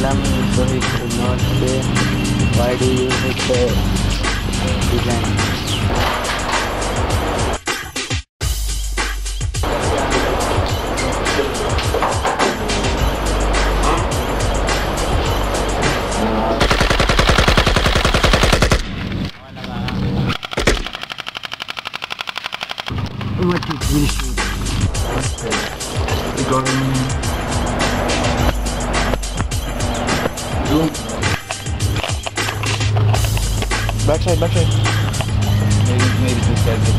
film so he could not say why do you hate the design. What is this? Backside, backside. Maybe, maybe two seconds.